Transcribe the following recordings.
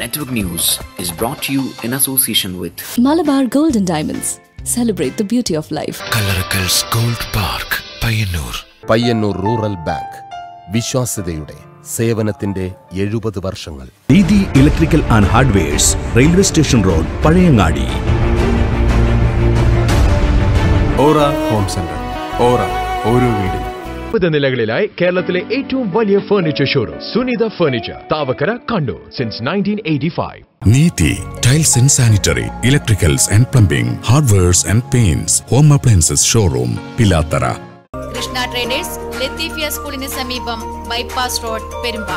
Network News is brought to you in association with Malabar Gold and Diamonds. Celebrate the beauty of life. Kallarakkals gold park Payyanur. Payyanur rural bank. വിശ്വാസ്യതയുടെ സേവനത്തിന്റെ എഴുപത് വർഷങ്ങൾ. Didi electrical and hardwares railway station road Pazhayangadi. Aura home centre. Aura ഓരോ വീടിനും മുപ്പത് നിലകളിലായി കേരളത്തിലെ ഏറ്റവും വലിയ furniture showroom Sunitha furniture Thavakkara Kannur since nineteen eighty five Neethi tiles and sanitary electricals and plumbing hardwares and paints home appliances showroom Pilathara Krishna traders Latheefia സ്കൂളിന് സമീപം bypass road Perumba.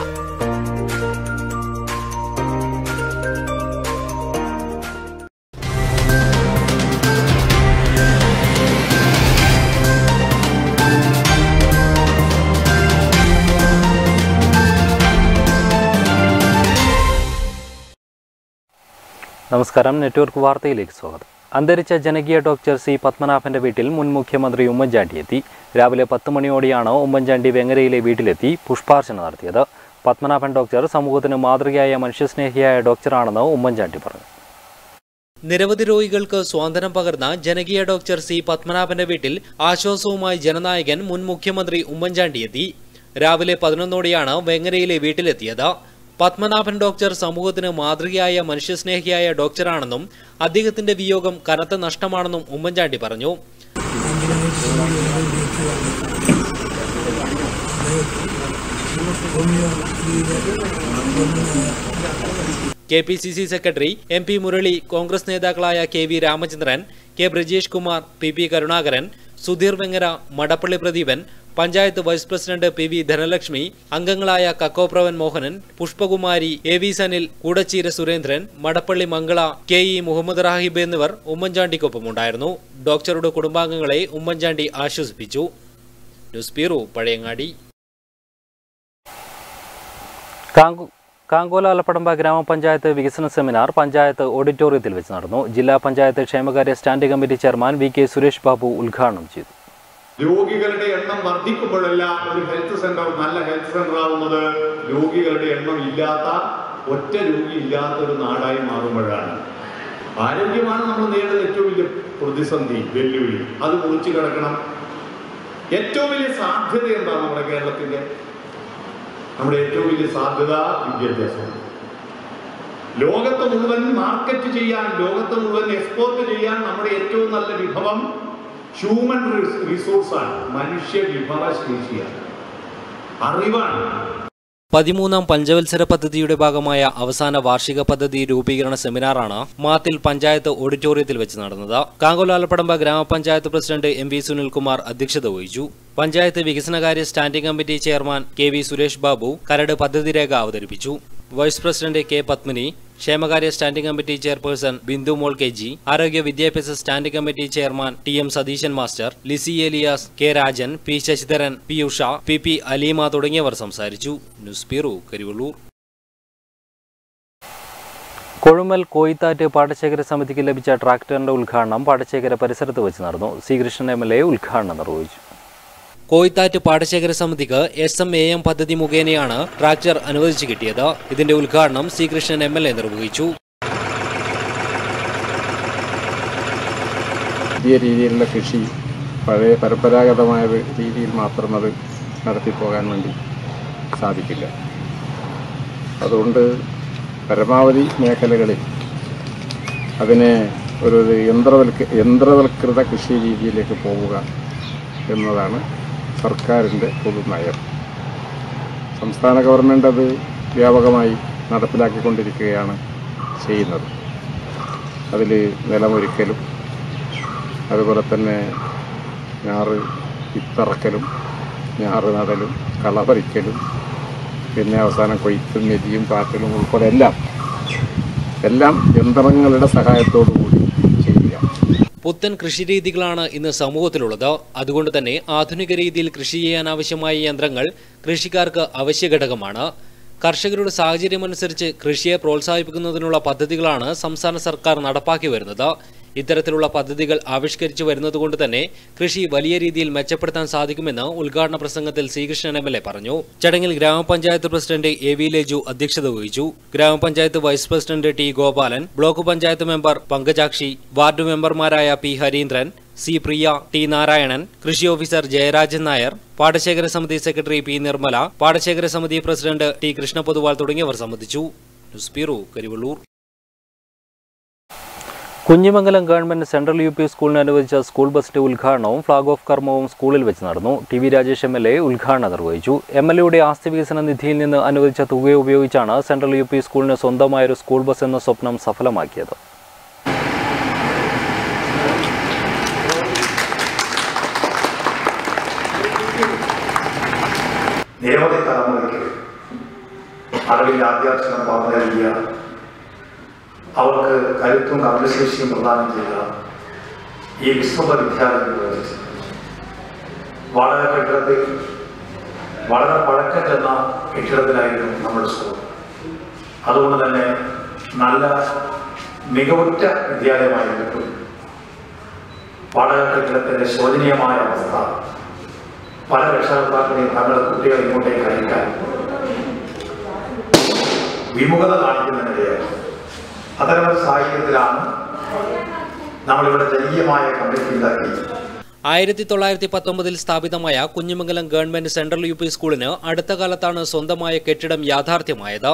നമസ്കാരം. നെറ്റ്വർക്ക് വാർത്തയിലേക്ക് സ്വാഗതം. അന്തരിച്ച ജനകീയ ഡോക്ടർ സി പത്മനാഭന്റെ വീട്ടിൽ മുൻ മുഖ്യമന്ത്രി ഉമ്മൻചാണ്ടി എത്തി. രാവിലെ പത്ത് മണിയോടെയാണ് ഉമ്മൻചാണ്ടി വെങ്ങരയിലെ വീട്ടിലെത്തി പുഷ്പാർച്ചന നടത്തിയത്. പത്മനാഭൻ ഡോക്ടർ സമൂഹത്തിന് മാതൃകയായ മനുഷ്യസ്നേഹിയായ ഡോക്ടറാണെന്ന് ഉമ്മൻചാണ്ടി പറഞ്ഞു. നിരവധി രോഗികൾക്ക് സ്വാതന്ത്ര്യം പകർന്ന ജനകീയ ഡോക്ടർ സി പത്മനാഭന്റെ വീട്ടിൽ ആശ്വാസവുമായി ജനനായകൻ മുൻ മുഖ്യമന്ത്രി ഉമ്മൻചാണ്ടി എത്തി. രാവിലെ പതിനൊന്നോടെയാണ് വെങ്ങരയിലെ വീട്ടിലെത്തിയത്. പത്മനാഭൻ ഡോക്ടർ സമൂഹത്തിന് മാതൃകയായ മനുഷ്യസ്നേഹിയായ ഡോക്ടറാണെന്നും അദ്ദേഹത്തിന്റെ വിയോഗം കനത്ത നഷ്ടമാണെന്നും ഉമ്മൻചാണ്ടി പറഞ്ഞു. K P C C secretary M P Murali Congress നേതാക്കളായ K V Ramachandran K Brajesh Kumar P P Karunakaran Sudheer Vengara Madappally Pradeepan panchayat vice president P V Dhanalakshmi അംഗങ്ങളായ Kakkopravan Mohanan Pushpakumari A V Sanil Koodacheera Surendran Madappally Mangala K E Muhammad Rahib എന്നിവർ ഉമ്മൻചാണ്ടിക്കൊപ്പമുണ്ടായിരുന്നു. ഡോക്ടറുടെ കുടുംബാംഗങ്ങളെ ഉമ്മൻചാണ്ടി ആശ്വസിപ്പിച്ചു. News bureau Pazhayangadi. Kankol അലപ്പടമ്പ ഗ്രാമപഞ്ചായത്ത് വികസന seminar panchayat ഓഡിറ്റോറിയത്തിൽ വെച്ച് നടന്നു. ജില്ലാ പഞ്ചായത്ത് ക്ഷേമകാര്യ standing committee chairman V K Suresh Babu ഉദ്ഘാടനം ചെയ്തു. രോഗികളുടെ എണ്ണം വർദ്ധിക്കുമ്പോഴെല്ലാം ഒരു ഹെൽത്ത് സെന്റർ നല്ല ഹെൽത്ത് സെന്റർ ആവുന്നത്. രോഗികളുടെ എണ്ണം ഇല്ലാത്ത ഒറ്റ രോഗി ഇല്ലാത്ത ഒരു നാടായി മാറുമ്പോഴാണ്. ആരോഗ്യമാണ് നമ്മൾ നേരിടുന്ന ഏറ്റവും വലിയ പ്രതിസന്ധി വെല്ലുവിളി. അത് മുറിച്ചു കിടക്കണം. ഏറ്റവും വലിയ സാധ്യത എന്താണ് നമ്മുടെ കേരളത്തിന്റെ? നമ്മുടെ ഏറ്റവും വലിയ സാധ്യത വിദ്യാഭ്യാസമാണ് ലോകത്ത് മുഴുവൻ മാർക്കറ്റ് ചെയ്യാൻ ലോകത്ത് മുഴുവൻ എക്സ്പോർട്ട് ചെയ്യാൻ നമ്മുടെ ഏറ്റവും നല്ല വിഭവം ഹ്യൂമൻ റിസോഴ്സാണ് മനുഷ്യ വിഭവ ശേഷിയാണ് അറിവാണ്. പതിമൂന്നാം പഞ്ചവത്സര പദ്ധതിയുടെ ഭാഗമായ അവസാന വാർഷിക പദ്ധതി രൂപീകരണ സെമിനാറാണ് മാത്തിൽ പഞ്ചായത്ത് ഓഡിറ്റോറിയത്തിൽ വെച്ച് നടന്നത്. കാങ്കോലാലപ്പടമ്പ ഗ്രാമപഞ്ചായത്ത് പ്രസിഡന്റ് എം വി സുനിൽകുമാർ അധ്യക്ഷത വഹിച്ചു. പഞ്ചായത്ത് വികസനകാര്യ standing committee chairman K V Suresh Babu കരട് പദ്ധതി രേഖ അവതരിപ്പിച്ചു. വൈസ് പ്രസിഡന്റ് കെ പത്മിനി ക്ഷേമകാര്യ standing committee chairperson Bindu Mol K G ആരോഗ്യ വിദ്യാഭ്യാസ standing committee chairman T M Satheesan master Lissy Elias K Rajan P Sasidharan P Usha P P Aleema തുടങ്ങിയവർ സംസാരിച്ചു. News bureau Karivellur. Kozhummal Koyithattu പാടശേഖര സമിതിക്ക് ലഭിച്ച ട്രാക്ടറിന്റെ ഉദ്ഘാടനം പാടശേഖര പരിസരത്ത് വെച്ച് നടന്നു. Sreekrishnan Krishnan M L A ഉദ്ഘാടനം നിർവഹിച്ചു. കോയിത്താറ്റ് പാടശേഖര സമിതിക്ക് എസ് എം എ എം പദ്ധതി മുഖേനയാണ് ട്രാക്ടർ അനുവദിച്ചു കിട്ടിയത്. ഇതിന്റെ ഉദ്ഘാടനം Sreekrishnan Krishnan M L A നിർവഹിച്ചു. പുതിയ രീതിയിലുള്ള കൃഷി പഴയ പരമ്പരാഗതമായ രീതിയിൽ മാത്രം അത് നടത്തിപ്പോകാൻ വേണ്ടി സാധിക്കില്ല. അതുകൊണ്ട് പരമാവധി മേഖലകളിൽ അതിനെ ഒരു യന്ത്രവൽക്ക യന്ത്രവൽകൃത കൃഷി രീതിയിലേക്ക് പോവുക എന്നതാണ് സർക്കാരിന്റെ പൊതുനയം. സംസ്ഥാന ഗവൺമെന്റ് അത് വ്യാപകമായി നടപ്പിലാക്കിക്കൊണ്ടിരിക്കുകയാണ് ചെയ്യുന്നത്. അതിൽ നിലമൊരുക്കലും അതുപോലെ തന്നെ ഞാറ് വിത്തറക്കലും ഞാറ് നടലും കളപറിക്കലും പിന്നെ അവസാനം കൊയ്ത്തും നെല്ലിയും പാറ്റലും ഉൾപ്പെടെ എല്ലാം എല്ലാം യന്ത്രങ്ങളുടെ സഹായത്തോടു കൂടി പുത്തൻ കൃഷിരീതികളാണ് ഇന്ന് സമൂഹത്തിലുള്ളത്. അതുകൊണ്ട് തന്നെ ആധുനിക രീതിയിൽ കൃഷി ചെയ്യാനാവശ്യമായ യന്ത്രങ്ങൾ കൃഷിക്കാർക്ക് അവശ്യ ഘടകമാണ്. കർഷകരുടെ സാഹചര്യമനുസരിച്ച് കൃഷിയെ പ്രോത്സാഹിപ്പിക്കുന്നതിനുള്ള പദ്ധതികളാണ് സംസ്ഥാന സർക്കാർ നടപ്പാക്കി വരുന്നത്. ഇത്തരത്തിലുള്ള പദ്ധതികൾ ആവിഷ്കരിച്ചു വരുന്നതുകൊണ്ട് തന്നെ കൃഷി വലിയ രീതിയിൽ മെച്ചപ്പെടുത്താൻ സാധിക്കുമെന്ന് ഉദ്ഘാടന പ്രസംഗത്തിൽ ശ്രീകൃഷ്ണൻ എം പറഞ്ഞു. ചടങ്ങിൽ ഗ്രാമപഞ്ചായത്ത് പ്രസിഡന്റ് എ വി ലേജു അധ്യക്ഷത വഹിച്ചു. ഗ്രാമപഞ്ചായത്ത് vice president T Gopalan block panchayat member Pankajakshi ward മെമ്പർമാരായ P Hareendran C Priya T Narayanan കൃഷി ഓഫീസർ ജയരാജൻ നായർ പാടശേഖര സമിതി സെക്രട്ടറി പി നിർമ്മല പാടശേഖര സമിതി പ്രസിഡന്റ് ടി കൃഷ്ണപൊതുവാൾ തുടങ്ങിയവർ സംബന്ധിച്ചു. News bureau Karivellur. Kunhimangalam government central U P സ്കൂളിന് അനുവദിച്ച സ്കൂൾ ബസിന്റെ ഉദ്ഘാടനവും ഫ്ളാഗ് ഓഫ് കർമ്മവും സ്കൂളിൽ വെച്ച് നടന്നു. T V Rajesh M L A ഉദ്ഘാടനം നിർവഹിച്ചു. എം എൽ എയുടെ ആസ്തി വികസന നിധിയിൽ നിന്ന് അനുവദിച്ച തുക ഉപയോഗിച്ചാണ് സെൻട്രൽ യു പി സ്കൂളിന് സ്വന്തമായൊരു സ്കൂൾ ബസ് എന്ന സ്വപ്നം സഫലമാക്കിയത്. നിരവധി തലമുറയ്ക്ക് അറിവിന്റെ ആദ്യാക്ഷരം പറഞ്ഞു നൽകിയ അവർക്ക് കരുത്തും കർമ്മശേഷിയും പ്രദാനം ചെയ്ത ഈ വിസ്മൃത വിദ്യാലയം വളരെ കെട്ടിടത്തിൽ വളരെ പഴക്കം ചെന്ന കെട്ടിടത്തിലായിരുന്നു നമ്മുടെ സ്കൂൾ. അതുകൊണ്ട് തന്നെ നല്ല മികവുറ്റ വിദ്യാലയമായിരുന്നു. കെട്ടിടത്തിന്റെ ശോചനീയമായ അവസ്ഥ. പല രക്ഷകർത്താക്കളെയും തങ്ങളുടെ കുട്ടികളെ ഇങ്ങോട്ടേക്ക് അയക്കാൻ വിമുഖത കാണിക്കുന്നതിനിടയാണ് അത്തരമൊരു സാഹചര്യത്തിലാണ് നമ്മളിവിടെ ജനീയമായ കമ്മിറ്റി ഉണ്ടാക്കി ആയിരത്തി തൊള്ളായിരത്തി പത്തൊമ്പതിൽ സ്ഥാപിതമായ Kunhimangalam government central U P സ്കൂളിന് അടുത്ത കാലത്താണ് സ്വന്തമായ കെട്ടിടം യാഥാർത്ഥ്യമായത്.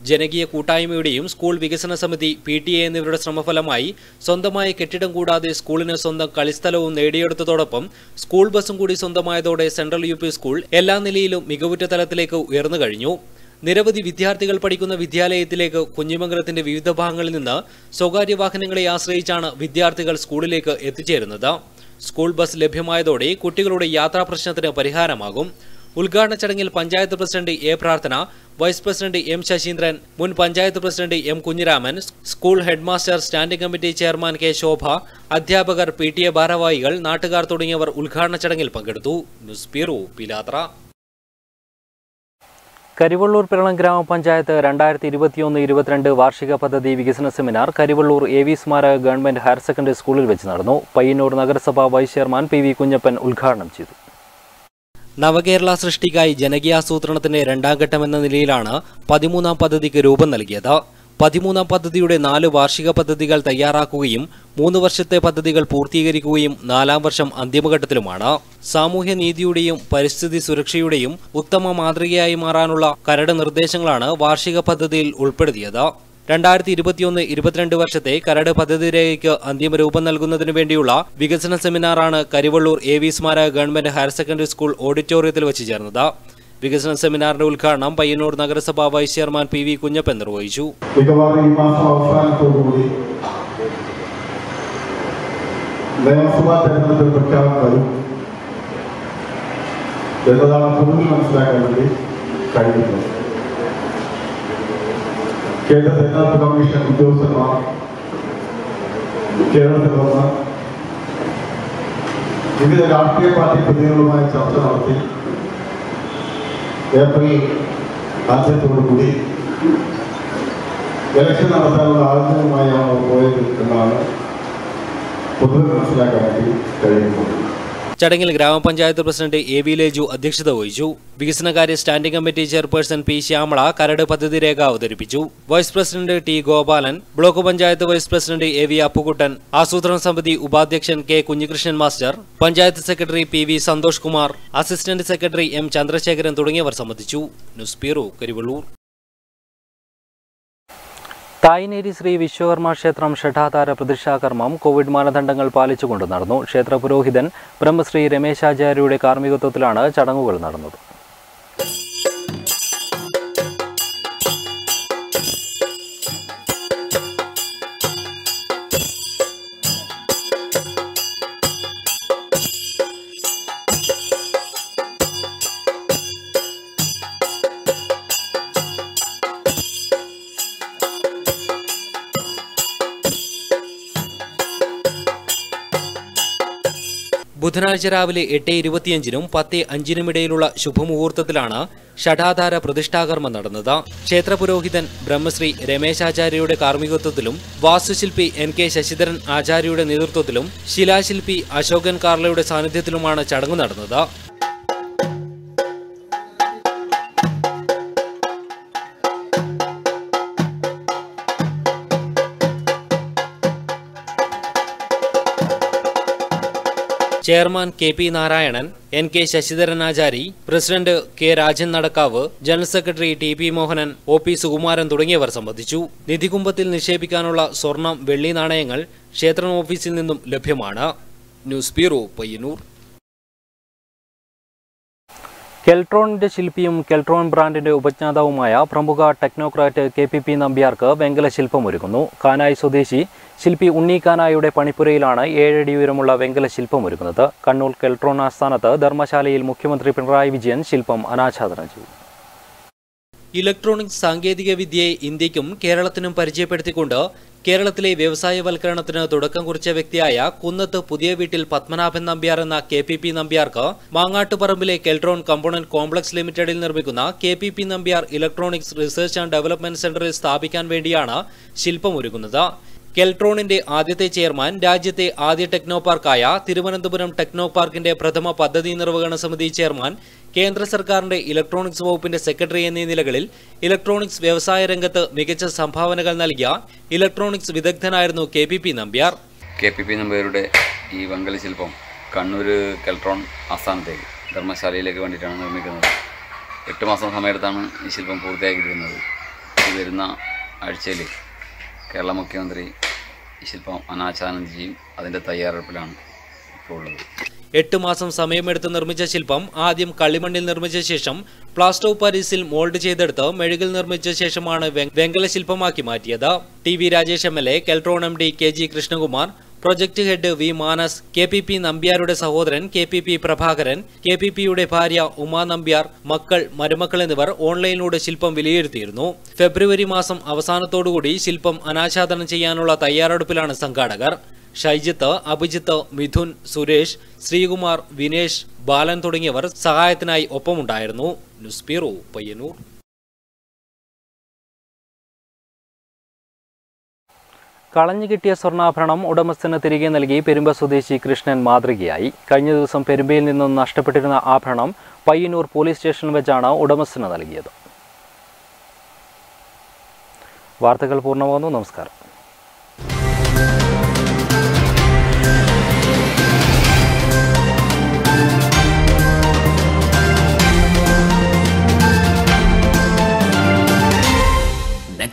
ജനകീയ കൂട്ടായ്മയുടെയും സ്കൂൾ വികസന സമിതി പി ടി എ എന്നിവരുടെ ശ്രമഫലമായി സ്വന്തമായ കെട്ടിടം കൂടാതെ സ്കൂളിന് സ്വന്തം കളിസ്ഥലവും നേടിയെടുത്തതോടൊപ്പം സ്കൂൾ ബസും കൂടി സ്വന്തമായതോടെ സെൻട്രൽ യു സ്കൂൾ എല്ലാ നിലയിലും മികവുറ്റ തലത്തിലേക്ക് ഉയർന്നു കഴിഞ്ഞു. നിരവധി വിദ്യാർത്ഥികൾ പഠിക്കുന്ന വിദ്യാലയത്തിലേക്ക് കുഞ്ഞിമംഗലത്തിന്റെ വിവിധ ഭാഗങ്ങളിൽ നിന്ന് സ്വകാര്യ വാഹനങ്ങളെ ആശ്രയിച്ചാണ് വിദ്യാർത്ഥികൾ സ്കൂളിലേക്ക് എത്തിച്ചേരുന്നത്. സ്കൂൾ ബസ് ലഭ്യമായതോടെ കുട്ടികളുടെ യാത്രാ പ്രശ്നത്തിന് പരിഹാരമാകും. ഉദ്ഘാടന ചടങ്ങിൽ panchayat president A Prarthana vice president M Sasheendran മുൻ panchayat president M Kunhiraman school headmaster standing committee chairman K Shobha അധ്യാപകർ പി ടി എ ഭാരവാഹികൾ നാട്ടുകാർ തുടങ്ങിയവർ ഉദ്ഘാടന ചടങ്ങിൽ പങ്കെടുത്തു. News bureau Pilathara. Karivellur Piralam ഗ്രാമപഞ്ചായത്ത് രണ്ടായിരത്തി ഇരുപത്തിയൊന്ന് ഇരുപത്തിരണ്ട് വാർഷിക പദ്ധതി വികസന സെമിനാർ കരിവള്ളൂർ എ വി സ്മാരക ഗവൺമെന്റ് ഹയർ സെക്കൻഡറി സ്കൂളിൽ വെച്ച് നടന്നു. പയ്യന്നൂർ നഗരസഭാ vice chairman P V Kunhappan ഉദ്ഘാടനം ചെയ്തു. നവകേരള സൃഷ്ടിക്കായി ജനകീയാസൂത്രണത്തിന്റെ രണ്ടാം ഘട്ടമെന്ന നിലയിലാണ് പതിമൂന്നാം പദ്ധതിക്ക് രൂപം നൽകിയത്. പതിമൂന്നാം പദ്ധതിയുടെ നാല് വാർഷിക പദ്ധതികൾ തയ്യാറാക്കുകയും മൂന്ന് വർഷത്തെ പദ്ധതികൾ പൂർത്തീകരിക്കുകയും നാലാം വർഷം അന്തിമഘട്ടത്തിലുമാണ്. സാമൂഹ്യനീതിയുടെയും പരിസ്ഥിതി സുരക്ഷയുടെയും ഉത്തമ മാതൃകയായി മാറാനുള്ള കരട് നിർദ്ദേശങ്ങളാണ് വാർഷിക പദ്ധതിയിൽ ഉൾപ്പെടുത്തിയത്. രണ്ടായിരത്തി ഇരുപത്തിയൊന്ന് ഇരുപത്തിരണ്ട് വർഷത്തെ കരട് പദ്ധതി രേഖയ്ക്ക് അന്തിമ രൂപം നൽകുന്നതിനു വേണ്ടിയുള്ള വികസന സെമിനാറാണ് കരിവള്ളൂർ എ വി സ്മാരക ഗവൺമെന്റ് ഹയർ സെക്കൻഡറി സ്കൂൾ ഓഡിറ്റോറിയത്തിൽ വെച്ച് ചേർന്നത്. വികസന സെമിനാറിന്റെ ഉദ്ഘാടനം പയ്യന്നൂർ നഗരസഭാ vice chairman P V Kunhappan നിർവഹിച്ചു. നിയമസഭാ വിവിധ രാഷ്ട്രീയ പാർട്ടി പ്രതിനിധികളുമായി ചർച്ച നടത്തി ഏപ്രിൽ ആദ്യത്തോടുകൂടി ഇലക്ഷൻ നടത്താനുള്ള ആലോചനയുമായാണ് അവർ പോയത് എന്നാണ് പൊതുവെ മനസ്സിലാക്കാൻ വേണ്ടി കഴിയുന്നത് ചടങ്ങിൽ ഗ്രാമപഞ്ചായത്ത് പ്രസിഡന്റ് എ വി ലേജു അധ്യക്ഷത വഹിച്ചു. വികസനകാര്യ standing committee chairperson P Shyamala കരട് പദ്ധതി രേഖ അവതരിപ്പിച്ചു. Vice president T Gopalan block panchayat vice president A V Appukuttan ആസൂത്രണ സമിതി ഉപാധ്യക്ഷൻ K Kunhikrishnan master panchayat secretary P V Santhosh Kumar assistant secretary M Chandrasekharan തുടങ്ങിയവർ സംബന്ധിച്ചു. News bureau Karivellur. Thayineri Sree Vishwakarma ക്ഷേത്രം ഷഠാധാര പ്രതിഷ്ഠാകർമ്മം കോവിഡ് മാനദണ്ഡങ്ങൾ പാലിച്ചുകൊണ്ട് നടന്നു. ക്ഷേത്ര പുരോഹിതൻ ബ്രഹ്മശ്രീ രമേശാചാര്യയുടെ കാർമ്മികത്വത്തിലാണ് ചടങ്ങുകൾ നടന്നത്. ബുധനാഴ്ച രാവിലെ എട്ട് ഇരുപത്തിയഞ്ചിനും പത്ത് അഞ്ചിനും ഇടയിലുള്ള ശുഭമുഹൂർത്തത്തിലാണ് ഷഠാധാര പ്രതിഷ്ഠാകർമ്മം നടന്നത്. ക്ഷേത്രപുരോഹിതൻ ബ്രഹ്മശ്രീ രമേശാചാര്യയുടെ കാർമ്മികത്വത്തിലും വാസ്തുശില്പി എൻ കെ ശശിധരൻ ആചാര്യയുടെ നേതൃത്വത്തിലും ശിലാശില്പി അശോകൻ കാർലയുടെ സാന്നിധ്യത്തിലുമാണ് ചടങ്ങ് നടന്നത്. Chairman K P Narayanan N K Sasidharanachari president K Rajan Nadakkavu general secretary T P Mohanan O P Sukumaran തുടങ്ങിയവർ സംബന്ധിച്ചു. നിധികുംഭത്തിൽ നിക്ഷേപിക്കാനുള്ള സ്വർണം വെള്ളി നാണയങ്ങൾ ക്ഷേത്രം ഓഫീസിൽ നിന്നും ലഭ്യമാണ്. News bureau Payyanur. കെൽട്രോണിന്റെ ശില്പിയും കെൽട്രോൺ ബ്രാൻഡിന്റെ ഉപജ്ഞാതാവുമായ പ്രമുഖ ടെക്നോക്രാറ്റ് കെ പി പി നമ്പ്യാർക്ക് വെങ്കല ശില്പമൊരുക്കുന്നു. കാനായി സ്വദേശി ശില്പി ഉണ്ണി കാനായുടെ പണിപ്പുരയിലാണ് ഏഴടി ഉയരമുള്ള വെങ്കല ശില്പമൊരുക്കുന്നത്. കണ്ണൂർ കെൽട്രോൺ ആസ്ഥാനത്ത് ധർമ്മശാലയിൽ മുഖ്യമന്ത്രി പിണറായി വിജയൻ ശില്പം അനാച്ഛാദനം ചെയ്തു. ഇലക്ട്രോണിക് സാങ്കേതിക വിദ്യയെ ഇന്ത്യക്കും കേരളത്തിനും പരിചയപ്പെടുത്തിക്കൊണ്ട് കേരളത്തിലെ വ്യവസായവൽക്കരണത്തിന് തുടക്കം കുറിച്ച വ്യക്തിയായ കുന്നത്ത് പുതിയ വീട്ടിൽ പത്മനാഭൻ നമ്പ്യാർ എന്ന കെ പി പി നമ്പ്യാർക്ക് മാങ്ങാട്ടുപറമ്പിലെ കെൽട്രോൺ കമ്പോണന്റ് കോംപ്ലക്സ് ലിമിറ്റഡിൽ നിർമ്മിക്കുന്ന K P P Nambiar electronics research and development സെന്ററിൽ സ്ഥാപിക്കാൻ വേണ്ടിയാണ് ശില്പമൊരുക്കുന്നത് കെൽട്രോണിന്റെ ആദ്യത്തെ ചെയർമാൻ രാജ്യത്തെ ആദ്യ ടെക്നോ പാർക്കായ തിരുവനന്തപുരം ടെക്നോ പാർക്കിന്റെ പ്രഥമ പദ്ധതി നിർവഹണ സമിതി ചെയർമാൻ കേന്ദ്ര സർക്കാരിന്റെ ഇലക്ട്രോണിക്സ് വകുപ്പിന്റെ സെക്രട്ടറി എന്നീ നിലകളിൽ ഇലക്ട്രോണിക്സ് വ്യവസായ രംഗത്ത് മികച്ച സംഭാവനകൾ നൽകിയ electronics വിദഗ്ധനായിരുന്നു K P P Nambiar. K P P നമ്പ്യാരുടെ ഈ വങ്കലി ശില്പം കണ്ണൂർ കെൽട്രോൺ ആസ്ഥാനത്തേക്ക് ധർമ്മശാലയിലേക്ക് വേണ്ടിയിട്ടാണ് നിർമ്മിക്കുന്നത്. എട്ട് മാസം സമയത്താണ് ഈ ശില്പം പൂർത്തിയാക്കിയിരിക്കുന്നത്. വരുന്ന ആഴ്ചയിൽ കേരള മുഖ്യമന്ത്രി ശില്പം അനാച്ഛാദനം അതിന്റെ തയ്യാറെടുപ്പിലാണ് ഇപ്പോൾ ഉള്ളത്. എട്ട് മാസം സമയമെടുത്ത് നിർമ്മിച്ച ശില്പം ആദ്യം കളിമണ്ണിൽ നിർമ്മിച്ച ശേഷം പ്ലാസ്റ്റർ ഓഫ് പാരീസിൽ മോൾഡ് ചെയ്തെടുത്ത് മെഴുകിൽ നിർമ്മിച്ച ശേഷമാണ് വെങ്കല ശില്പമാക്കി മാറ്റിയത്. T V Rajesh M L A Keltron M D K G Krishnakumar project head V Manas K P P നമ്പ്യാരുടെ സഹോദരൻ K P P Prabhakaran K P പിയുടെ ഭാര്യ ഉമാ നമ്പ്യാർ മക്കൾ മരുമക്കൾ എന്നിവർ ഓൺലൈനിലൂടെ ശില്പം വിലയിരുത്തിയിരുന്നു. ഫെബ്രുവരി മാസം അവസാനത്തോടുകൂടി ശില്പം അനാച്ഛാദനം ചെയ്യാനുള്ള തയ്യാറെടുപ്പിലാണ് സംഘാടകർ. ഷൈജിത്ത് അഭിജിത്ത് മിഥുൻ സുരേഷ് ശ്രീകുമാർ വിനേഷ് ബാലൻ തുടങ്ങിയവർ സഹായത്തിനായി ഒപ്പമുണ്ടായിരുന്നു. News bureau Payyanur. കളഞ്ഞു കിട്ടിയ സ്വർണാഭരണം ഉടമസ്ഥന് തിരികെ നൽകി പെരുമ്പ സ്വദേശി കൃഷ്ണൻ മാതൃകയായി. കഴിഞ്ഞ ദിവസം പെരുമ്പയിൽ നിന്നും നഷ്ടപ്പെട്ടിരുന്ന ആഭരണം പയ്യന്നൂർ പോലീസ് സ്റ്റേഷനിൽ വെച്ചാണ് ഉടമസ്ഥന് നൽകിയത്. വാർത്തകൾ പൂർണമാകുന്നു. നമസ്കാരം.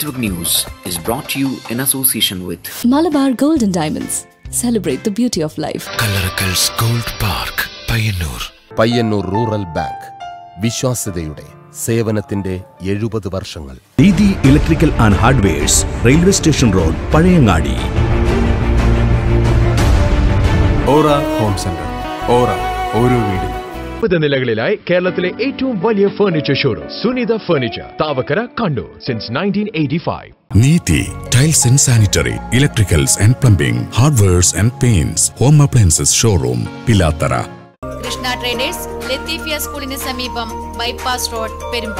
Network News is brought to you in association with Malabar Gold and Diamonds. Celebrate the beauty of life. Kallarakkals gold park Payyanur. Payyanur rural bank. വിശ്വാസ്യതയുടെ സേവനത്തിന്റെ എഴുപത് വർഷങ്ങൾ. Didi electrical and hardwares railway station road Pazhayangadi. Aura home centre. Aura ഓരോ വീടിനും മുപ്പത് നിലകളിലായി കേരളത്തിലെ ഏറ്റവും വലിയ furniture showroom Sunitha furniture Thavakkara Kannur since nineteen eighty five Neethi tiles and sanitary electricals and plumbing hardwares and paints home appliances showroom Pilathara Krishna traders Latheefia സ്കൂളിന് സമീപം bypass road Perumba.